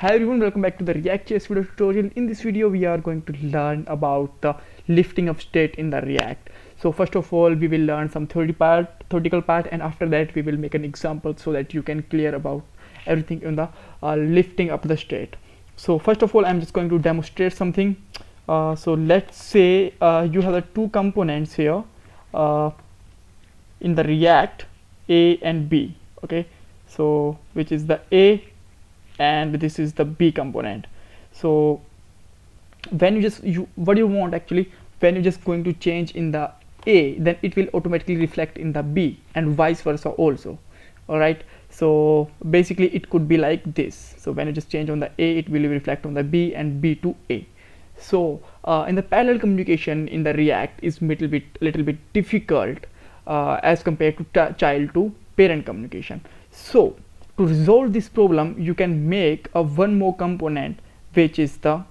Hi everyone, welcome back to the React.js video tutorial. In this video, we are going to learn about the lifting of state in the React. So first of all, we will learn some theory part, theoretical part, and after that, we will make an example so that you can clear about everything in the uh, lifting up the state. So first of all, I'm just going to demonstrate something. Uh, so let's say uh, you have the two components here uh, in the React, A and B. Okay, so which is the A and this is the b component. So when you just you what you want actually? When you're just going to change in the a then it will automatically reflect in the b and vice versa also all right so basically it could be like this. So when you just change on the a it will reflect on the b and b to a. So uh, in the parallel communication in the react is little bit little bit difficult uh, as compared to child to parent communication. So to resolve this problem you can make a one more component which is the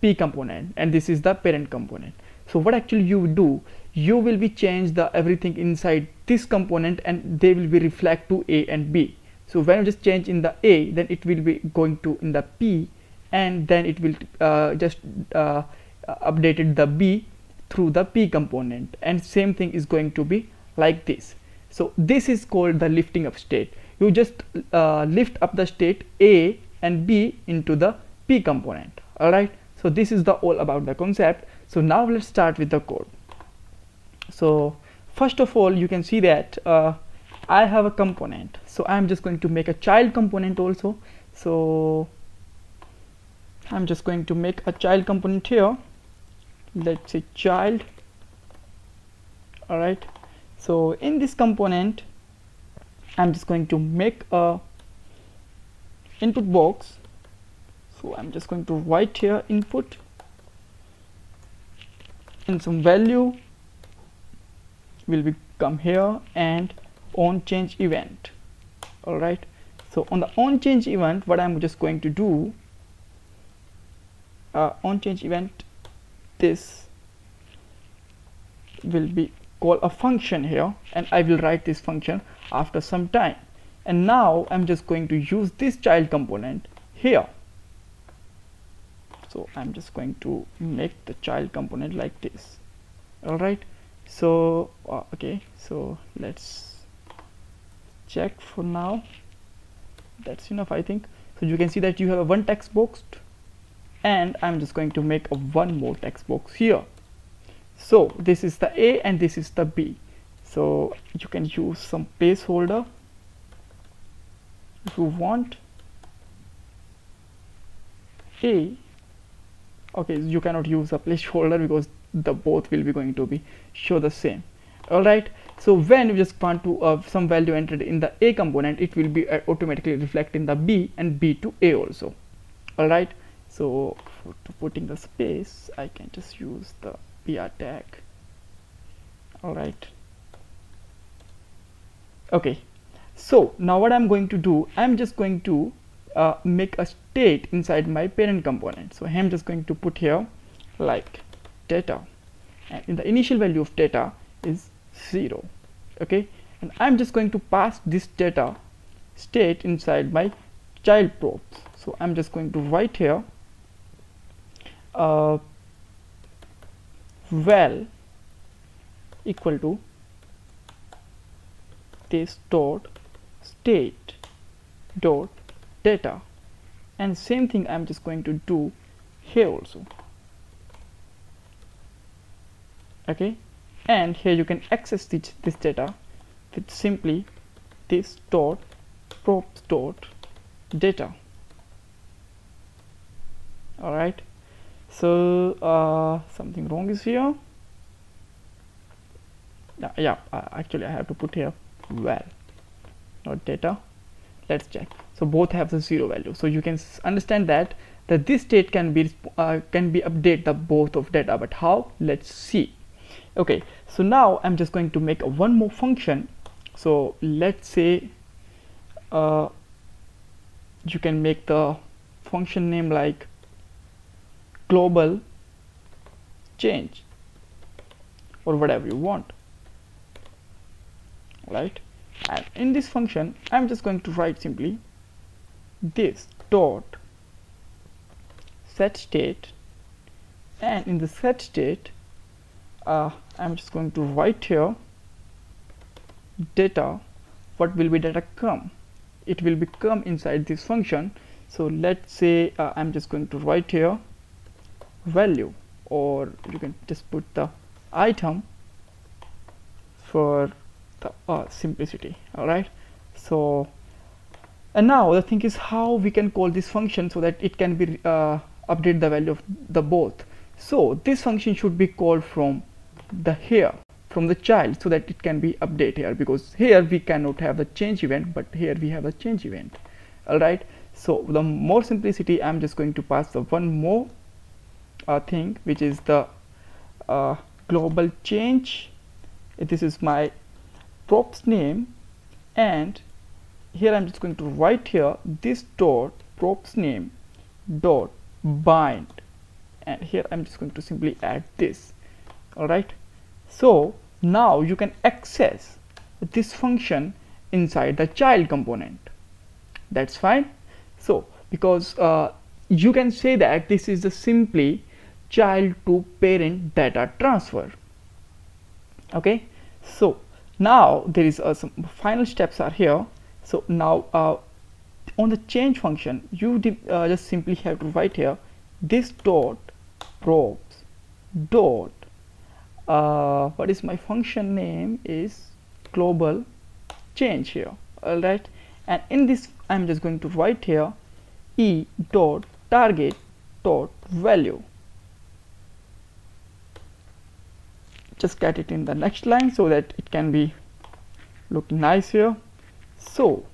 p component and this is the parent component. So what actually you do you will be change the everything inside this component and they will be reflect to a and b. So when you just change in the a then it will be going to in the p and then it will uh, just uh, updated the b through the p component. And same thing is going to be like this. So this is called the lifting of state you just uh, lift up the state a and b into the p component all right so this is the all about the concept. So now let's start with the code. So first of all you can see that uh, I have a component. So I'm just going to make a child component also. So I'm just going to make a child component here. Let's say child all right so in this component I'm just going to make a input box. So I'm just going to write here input and some value will be come here and on change event. All right? So on the on change event what I'm just going to do uh, on change event this will be call a function here and I will write this function after some time. And now I'm just going to use this child component here. So I'm just going to make the child component like this. All right so uh, okay. So let's check for now. That's enough I think. So you can see that you have a one text box and I'm just going to make a one more text box here so this is the a and this is the b. So you can use some placeholder if you want. A okay you cannot use a placeholder because the both will be going to be show the same. All right so when you just want to uh, some value entered in the a component it will be uh, automatically reflect in the b and b to a also. All right so for putting the space i can just use the br tag all right. Okay. So now what i'm going to do i'm just going to uh, make a state inside my parent component. So i'm just going to put here like data. And in the initial value of data is zero. Okay? And i'm just going to pass this data state inside my child props so i'm just going to write here uh, val equal to this dot state dot data. And same thing I'm just going to do here also. Okay? And here you can access this, this data with simply this dot props dot data. All right so uh, something wrong is here. Yeah, yeah uh, actually I have to put here val not data. Let's check. So both have the zero value. So you can understand that that this state can be uh, can be update the both of data but how? Let's see. Okay so now I'm just going to make one more function. So let's say uh, you can make the function name like global change or whatever you want right? And in this function I'm just going to write simply this dot set state and in the set state uh, I'm just going to write here data what will be data come? It will become inside this function. So let's say uh, I'm just going to write here value or you can just put the item for the uh, simplicity all right so and now the thing is how we can call this function so that it can be uh, update the value of the both. So this function should be called from the here from the child so that it can be update here because here we cannot have the change event but here we have a change event all right so the more simplicity i'm just going to pass the one more uh, thing which is the uh, global change. This is my props name. And here I'm just going to write here this dot props name dot bind. And here I'm just going to simply add this. Alright so now you can access this function inside the child component. That's fine. So because uh, you can say that this is the simply child to parent data transfer. Okay? So now there is uh, some final steps are here. So now uh, on the change function you uh, just simply have to write here this dot props dot uh, what is my function name is global change here. All right and in this I'm just going to write here e dot target dot value just get it in the next line so that it can be look nice here. So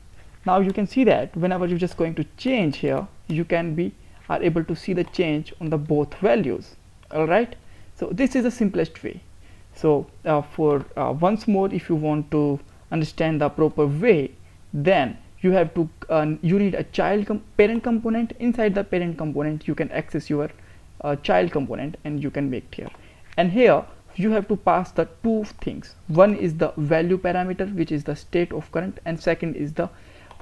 now you can see that whenever you're just going to change here you can be are able to see the change on the both values all right so this is the simplest way. So uh, for uh, once more if you want to understand the proper way then you have to uh, you need a child com parent component. Inside the parent component you can access your uh, child component and you can make it here. And here you have to pass the two things. One is the value parameter which is the state of current and second is the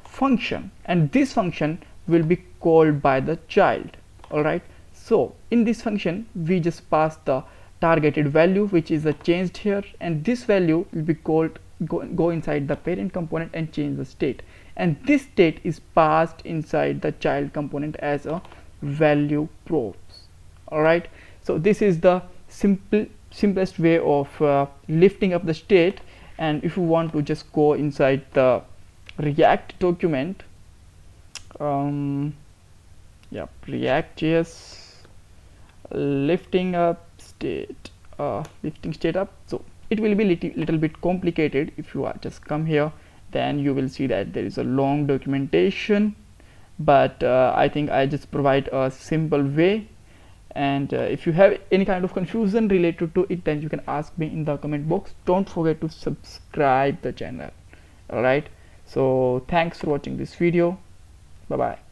function. And this function will be called by the child. All right? So in this function we just pass the targeted value which is the changed here and this value will be called go, go inside the parent component and change the state. And this state is passed inside the child component as a value props. All right? So this is the simple simplest way of uh, lifting up the state. And if you want to just go inside the react document um, yeah react.js lifting up state uh, lifting state up. So it will be little, little bit complicated. If you are just come here then you will see that there is a long documentation. But uh, I think I just provide a simple way and uh, if you have any kind of confusion related to it then you can ask me in the comment box. Don't forget to subscribe the channel. All right so thanks for watching this video. Bye bye